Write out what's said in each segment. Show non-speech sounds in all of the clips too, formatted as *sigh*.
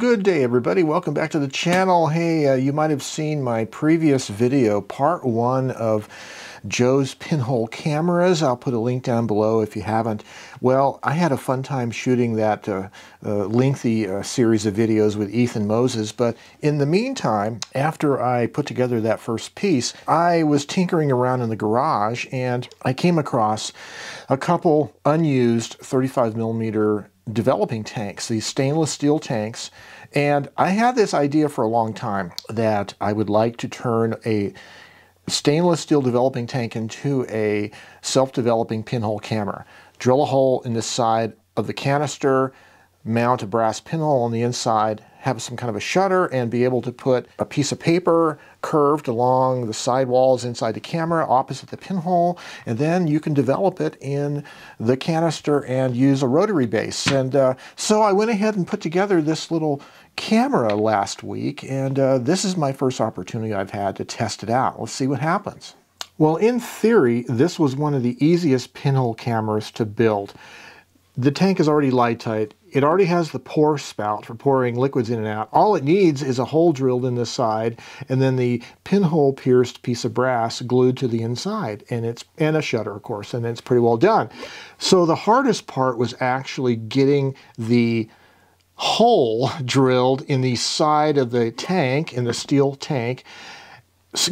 good day everybody. Welcome back to the channel. Hey, uh, you might have seen my previous video, part one of Joe's *laughs* pinhole cameras. I'll put a link down below if you haven't. Well, I had a fun time shooting that uh, uh, lengthy uh, series of videos with Ethan Moses, but in the meantime, after I put together that first piece, I was tinkering around in the garage and I came across a couple unused 35 millimeter developing tanks, these stainless steel tanks. And I had this idea for a long time that I would like to turn a stainless steel developing tank into a self-developing pinhole camera. Drill a hole in the side of the canister, mount a brass pinhole on the inside, have some kind of a shutter and be able to put a piece of paper curved along the side walls inside the camera opposite the pinhole and then you can develop it in the canister and use a rotary base and uh, so I went ahead and put together this little camera last week and uh, this is my first opportunity I've had to test it out. Let's see what happens. Well in theory this was one of the easiest pinhole cameras to build. The tank is already light tight. It already has the pour spout for pouring liquids in and out. All it needs is a hole drilled in the side and then the pinhole pierced piece of brass glued to the inside and it's and a shutter of course and it's pretty well done. So the hardest part was actually getting the hole *laughs* drilled in the side of the tank, in the steel tank,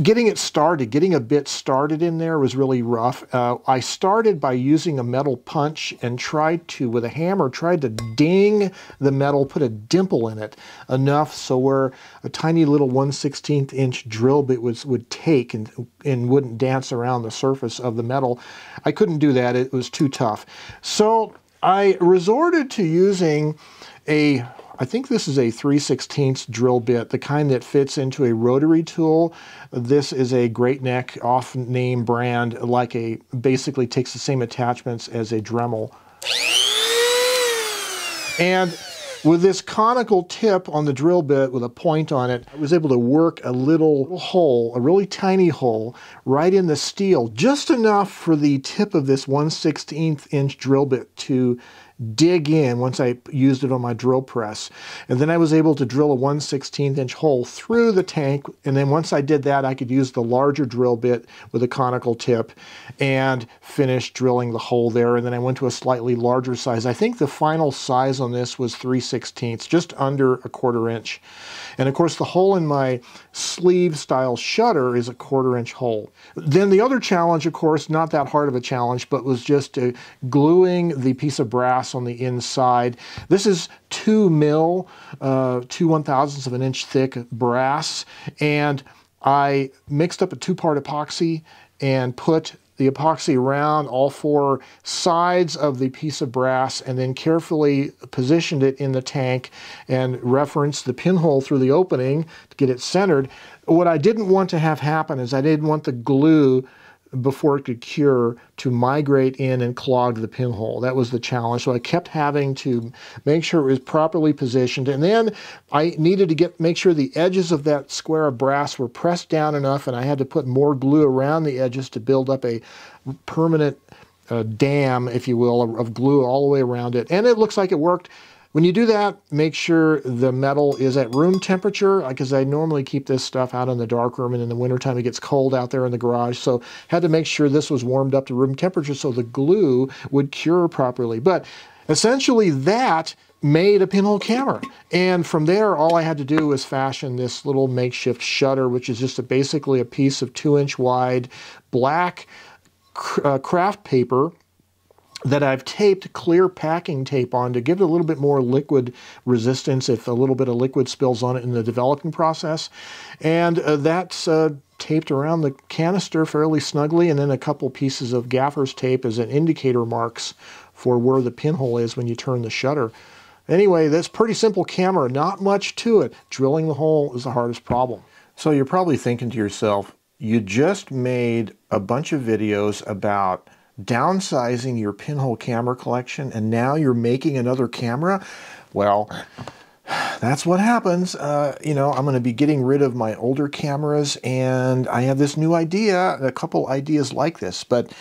getting it started, getting a bit started in there was really rough. Uh, I started by using a metal punch and tried to, with a hammer, tried to ding the metal, put a dimple in it enough so where a tiny little 1 16th inch drill bit was, would take and, and wouldn't dance around the surface of the metal. I couldn't do that. It was too tough. So I resorted to using a I think this is a 3 16 drill bit, the kind that fits into a rotary tool. This is a Great Neck off-name brand, like a, basically takes the same attachments as a Dremel. And with this conical tip on the drill bit with a point on it, I was able to work a little hole, a really tiny hole, right in the steel, just enough for the tip of this 1 16th inch drill bit to dig in once I used it on my drill press. And then I was able to drill a 1 16th inch hole through the tank. And then once I did that, I could use the larger drill bit with a conical tip and finish drilling the hole there. And then I went to a slightly larger size. I think the final size on this was 3 16ths, just under a quarter inch. And of course, the hole in my sleeve style shutter is a quarter inch hole. Then the other challenge, of course, not that hard of a challenge, but was just uh, gluing the piece of brass on the inside. This is two mil, uh, two one thousandths of an inch thick brass. And I mixed up a two-part epoxy and put the epoxy around all four sides of the piece of brass and then carefully positioned it in the tank and referenced the pinhole through the opening to get it centered. What I didn't want to have happen is I didn't want the glue before it could cure to migrate in and clog the pinhole. That was the challenge. So I kept having to make sure it was properly positioned. And then I needed to get make sure the edges of that square of brass were pressed down enough and I had to put more glue around the edges to build up a permanent uh, dam, if you will, of glue all the way around it. And it looks like it worked. When you do that, make sure the metal is at room temperature, because I normally keep this stuff out in the dark room, and in the wintertime it gets cold out there in the garage, so had to make sure this was warmed up to room temperature so the glue would cure properly. But essentially that made a pinhole camera. And from there, all I had to do was fashion this little makeshift shutter, which is just a, basically a piece of two inch wide black uh, craft paper that I've taped clear packing tape on to give it a little bit more liquid resistance if a little bit of liquid spills on it in the developing process. And uh, that's uh, taped around the canister fairly snugly and then a couple pieces of gaffer's tape as an indicator marks for where the pinhole is when you turn the shutter. Anyway, that's pretty simple camera, not much to it. Drilling the hole is the hardest problem. So you're probably thinking to yourself, you just made a bunch of videos about downsizing your pinhole camera collection and now you're making another camera? Well, that's what happens. Uh, you know, I'm going to be getting rid of my older cameras and I have this new idea, a couple ideas like this, but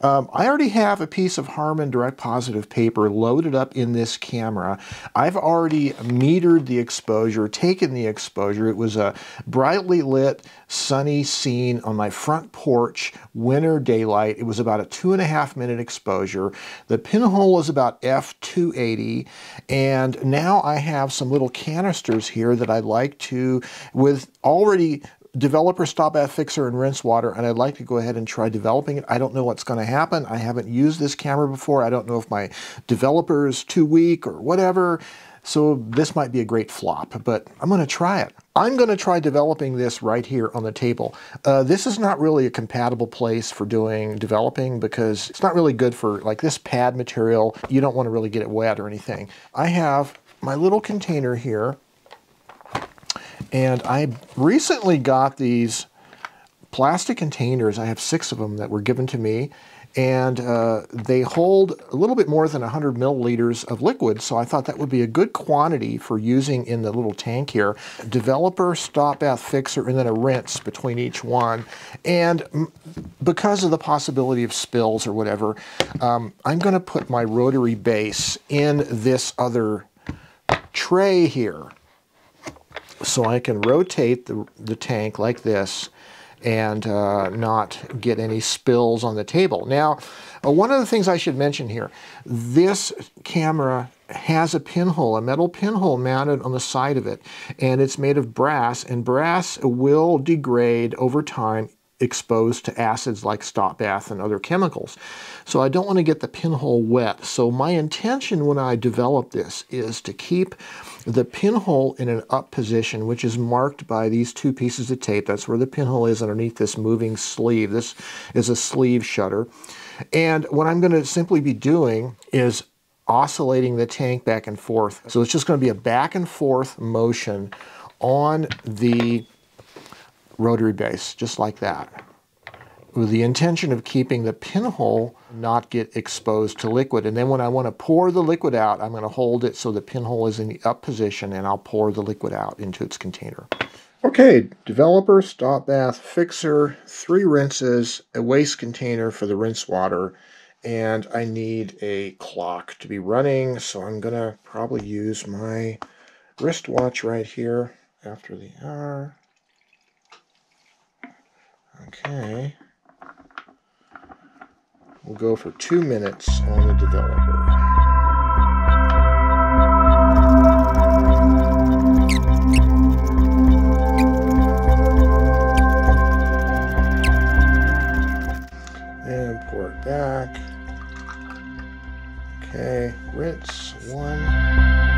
Um, I already have a piece of Harman direct positive paper loaded up in this camera. I've already metered the exposure, taken the exposure. It was a brightly lit, sunny scene on my front porch, winter daylight. It was about a two and a half minute exposure. The pinhole is about f280, and now I have some little canisters here that I'd like to, with already developer stop bath fixer and rinse water and I'd like to go ahead and try developing it. I don't know what's going to happen. I haven't used this camera before. I don't know if my developer is too weak or whatever. So this might be a great flop, but I'm going to try it. I'm going to try developing this right here on the table. Uh, this is not really a compatible place for doing developing because it's not really good for like this pad material. You don't want to really get it wet or anything. I have my little container here and I recently got these plastic containers. I have six of them that were given to me and uh, they hold a little bit more than 100 milliliters of liquid, so I thought that would be a good quantity for using in the little tank here. Developer, stop bath fixer, and then a rinse between each one. And because of the possibility of spills or whatever, um, I'm going to put my rotary base in this other tray here. So I can rotate the, the tank like this and uh, not get any spills on the table. Now, uh, one of the things I should mention here, this camera has a pinhole, a metal pinhole mounted on the side of it, and it's made of brass, and brass will degrade over time exposed to acids like stop bath and other chemicals. So I don't want to get the pinhole wet. So my intention when I develop this is to keep the pinhole in an up position, which is marked by these two pieces of tape. That's where the pinhole is underneath this moving sleeve. This is a sleeve shutter. And what I'm going to simply be doing is oscillating the tank back and forth. So it's just going to be a back and forth motion on the rotary base, just like that with the intention of keeping the pinhole not get exposed to liquid. And then when I want to pour the liquid out, I'm going to hold it so the pinhole is in the up position and I'll pour the liquid out into its container. Okay, developer, stop bath, fixer, three rinses, a waste container for the rinse water, and I need a clock to be running, so I'm going to probably use my wristwatch right here after the hour. Okay. We'll go for two minutes on the developer. And pour it back. Okay, rinse one.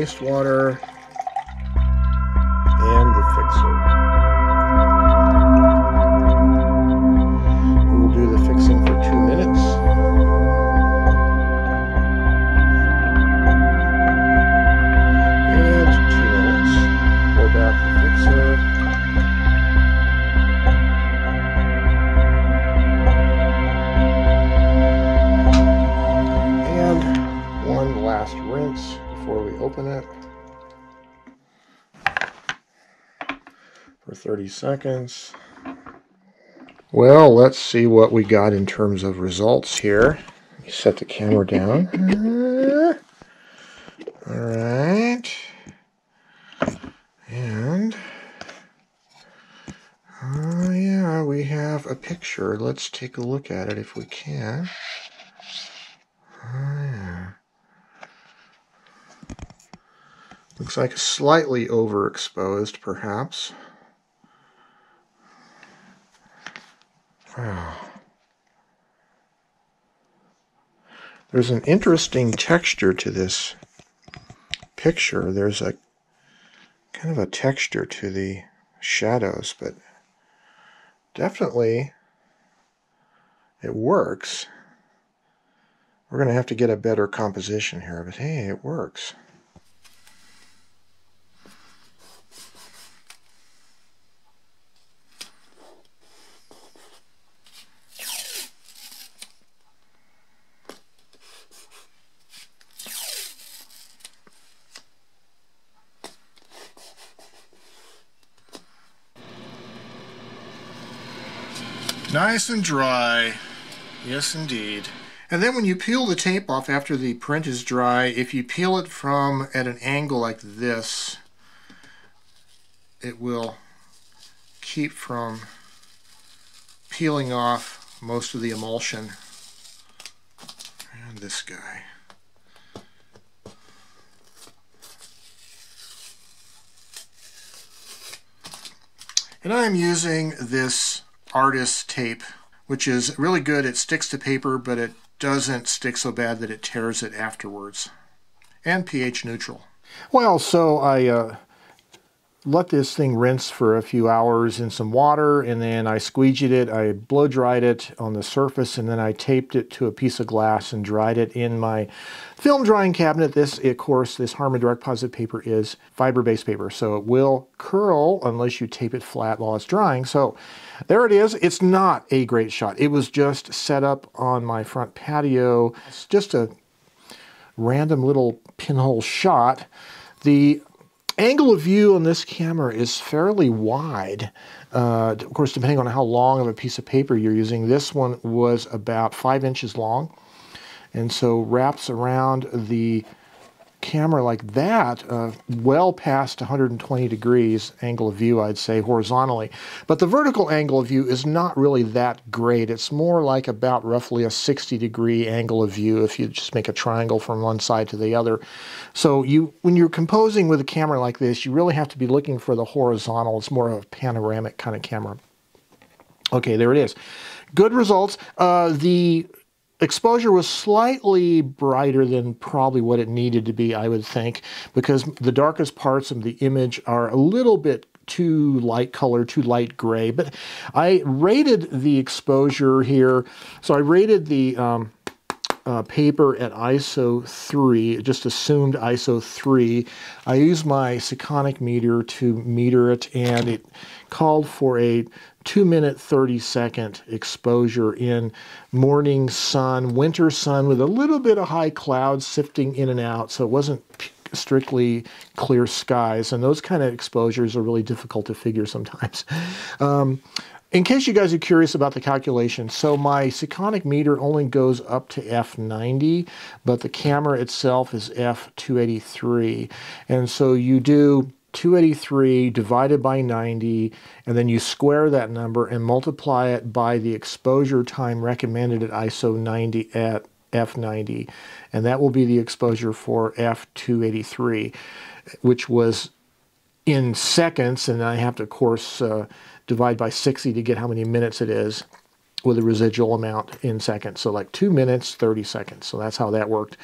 Wastewater, it for 30 seconds. Well, let's see what we got in terms of results here. Set the camera down. All right. And, oh uh, yeah, we have a picture. Let's take a look at it if we can. Looks like slightly overexposed, perhaps. Wow. There's an interesting texture to this picture. There's a kind of a texture to the shadows, but definitely it works. We're going to have to get a better composition here, but hey, it works. And dry. Yes, indeed. And then when you peel the tape off after the print is dry, if you peel it from at an angle like this, it will keep from peeling off most of the emulsion. And this guy. And I'm using this artist tape, which is really good. It sticks to paper, but it doesn't stick so bad that it tears it afterwards. And pH neutral. Well, so I uh, let this thing rinse for a few hours in some water and then I squeegeed it, I blow dried it on the surface and then I taped it to a piece of glass and dried it in my film drying cabinet. This, of course, this Harman Direct Positive paper is fiber-based paper, so it will curl unless you tape it flat while it's drying. So there it is. It's not a great shot. It was just set up on my front patio. It's just a random little pinhole shot. The angle of view on this camera is fairly wide. Uh, of course, depending on how long of a piece of paper you're using, this one was about five inches long. And so wraps around the camera like that, uh, well past 120 degrees angle of view, I'd say, horizontally. But the vertical angle of view is not really that great. It's more like about roughly a 60 degree angle of view if you just make a triangle from one side to the other. So you, when you're composing with a camera like this, you really have to be looking for the horizontal. It's more of a panoramic kind of camera. Okay, there it is. Good results. Uh, the exposure was slightly brighter than probably what it needed to be, I would think, because the darkest parts of the image are a little bit too light color, too light gray. But I rated the exposure here. So I rated the um, uh, paper at ISO 3, just assumed ISO 3. I used my Sekonic meter to meter it, and it called for a 2 minute 30 second exposure in morning sun, winter sun with a little bit of high clouds sifting in and out. So it wasn't strictly clear skies. And those kind of exposures are really difficult to figure sometimes. *laughs* Um, in case you guys are curious about the calculation, so my Sekonic meter only goes up to f90, but the camera itself is f283. And so you do 283 divided by 90, and then you square that number and multiply it by the exposure time recommended at ISO 90 at f90, and that will be the exposure for f283, which was in seconds, and I have to, of course, uh, divide by 60 to get how many minutes it is with a residual amount in seconds. So like 2 minutes, 30 seconds. So that's how that worked.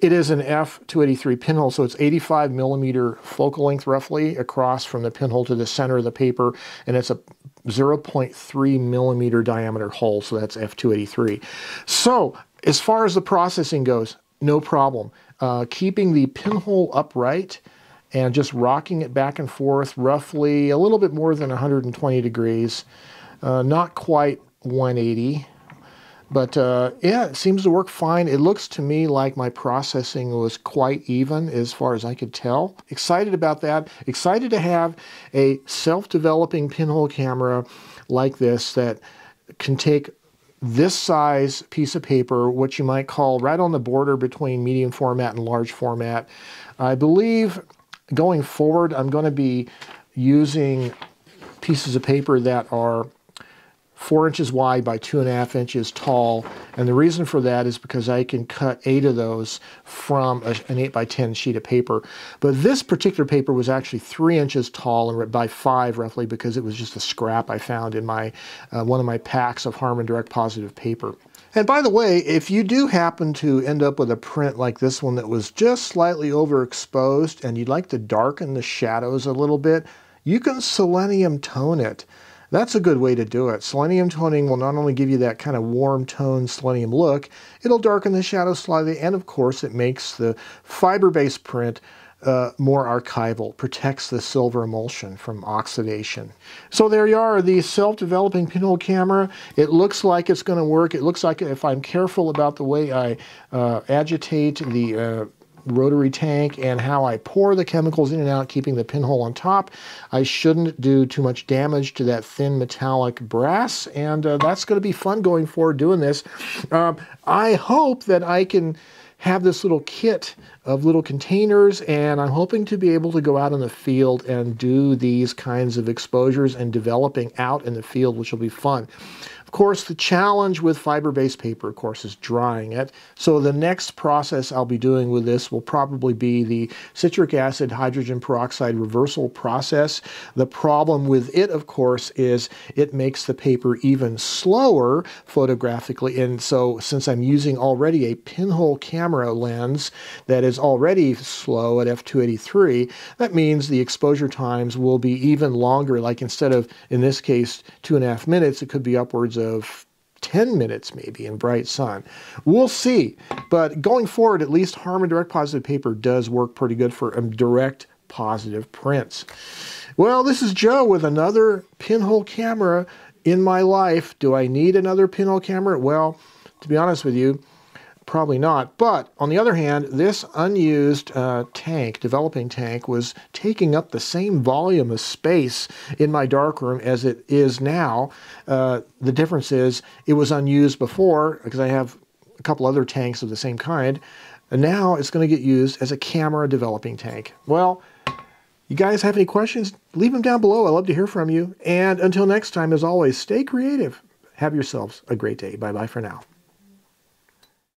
It is an F283 pinhole, so it's 85 millimeter focal length roughly across from the pinhole to the center of the paper, and it's a 0.3 millimeter diameter hole, so that's F283. So as far as the processing goes, no problem. Uh, keeping the pinhole upright and just rocking it back and forth roughly a little bit more than 120 degrees. Uh, not quite 180. But uh, yeah, it seems to work fine. It looks to me like my processing was quite even as far as I could tell. Excited about that. Excited to have a self-developing pinhole camera like this that can take this size piece of paper, what you might call right on the border between medium format and large format. I believe going forward, I'm going to be using pieces of paper that are four inches wide by two and a half inches tall. And the reason for that is because I can cut eight of those from a, an eight by 10 sheet of paper. But this particular paper was actually three inches tall and by five roughly because it was just a scrap I found in my uh, one of my packs of Harman Direct Positive paper. And by the way, if you do happen to end up with a print like this one that was just slightly overexposed and you'd like to darken the shadows a little bit, you can selenium tone it. That's a good way to do it. Selenium toning will not only give you that kind of warm tone selenium look, it'll darken the shadows slightly, and of course it makes the fiber-based print uh, more archival, protects the silver emulsion from oxidation. So there you are, the self-developing pinhole camera. It looks like it's going to work. It looks like if I'm careful about the way I uh, agitate the uh, rotary tank and how I pour the chemicals in and out, keeping the pinhole on top. I shouldn't do too much damage to that thin metallic brass, and uh, that's going to be fun going forward doing this. Uh, I hope that I can have this little kit of little containers and I'm hoping to be able to go out in the field and do these kinds of exposures and developing out in the field which will be fun. Of course, the challenge with fiber-based paper, of course, is drying it. So the next process I'll be doing with this will probably be the citric acid hydrogen peroxide reversal process. The problem with it, of course, is it makes the paper even slower photographically. And so since I'm using already a pinhole camera lens that is already slow at f283, that means the exposure times will be even longer. Like instead of, in this case, two and a half minutes, it could be upwards of 10 minutes maybe in bright sun. We'll see. But going forward, at least Harman Direct Positive paper does work pretty good for um, direct positive prints. Well, this is Joe with another pinhole camera in my life. Do I need another pinhole camera? Well, to be honest with you, Probably not. But on the other hand, this unused uh, tank, developing tank, was taking up the same volume of space in my darkroom as it is now. Uh, the difference is it was unused before because I have a couple other tanks of the same kind. And now it's going to get used as a camera developing tank. Well, you guys have any questions? Leave them down below. I love to hear from you. And until next time, as always, stay creative. Have yourselves a great day. Bye bye for now.